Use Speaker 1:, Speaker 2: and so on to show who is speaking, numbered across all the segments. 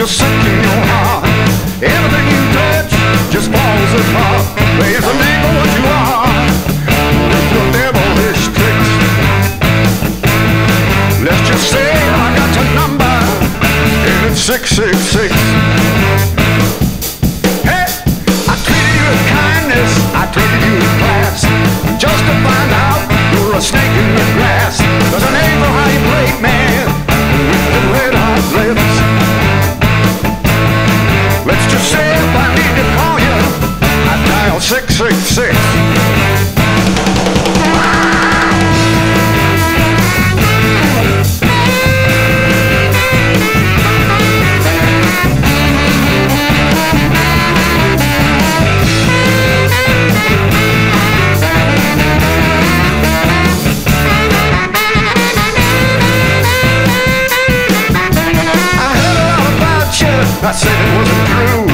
Speaker 1: you're sick in your heart. Everything you touch just falls apart. There's a name for what you are with your devilish tricks. Let's just say I got your number, and it's 666. I said it wasn't true.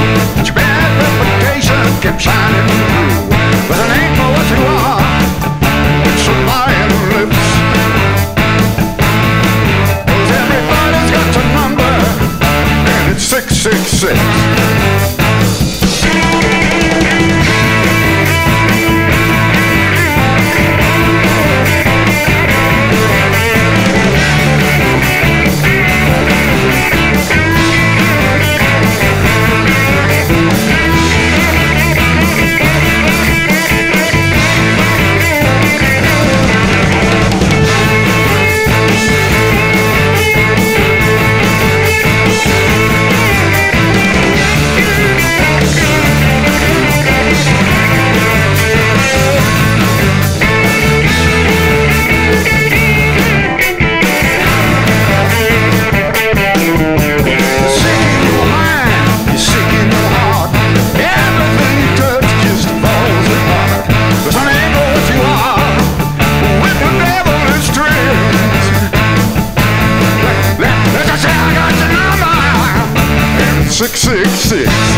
Speaker 1: Let, let, let